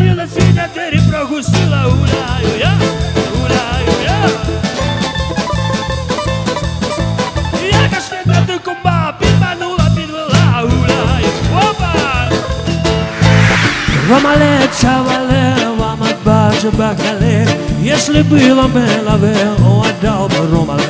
сіла сіня двері прогустила, гуляю я, гуляю я. Я кашкета ти кумба, підманула, підвела, гуляю, опа! Ромале, чавале, вам отбачу бакале, Если было мелове, он отдал бы ромале.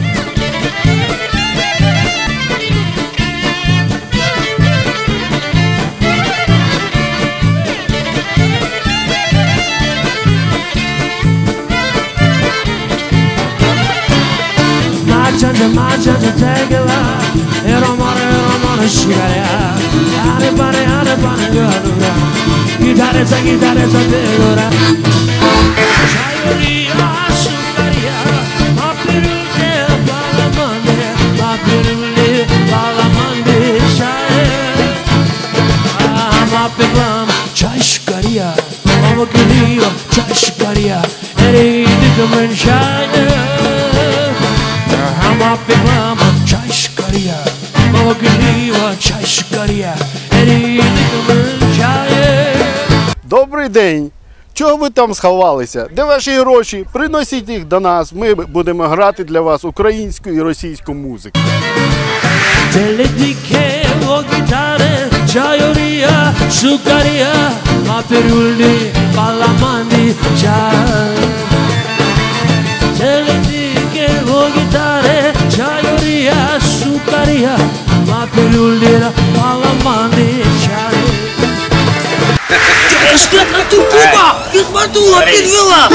di marcia c'è te che va E romare, romare, scicare Ane pane, ane pane, gönlümde Gitarı çek, gitarı çek, gönlümde Çayuri aşıklar Şair Mapirlam çay şıkar ya Ama gülüyor çay şıkar ya Eriydi gümün şair Eriydi kımın şair Добрий день! Чого ви там сховалися? Де ваші гроші? Приносіть їх до нас. Ми будемо грати для вас українську і російську музику. Teledike o gitare Çayoria, sukaria Ma perulli, balamandi çay Teledike o gitare ти куба! Відматула, підвела!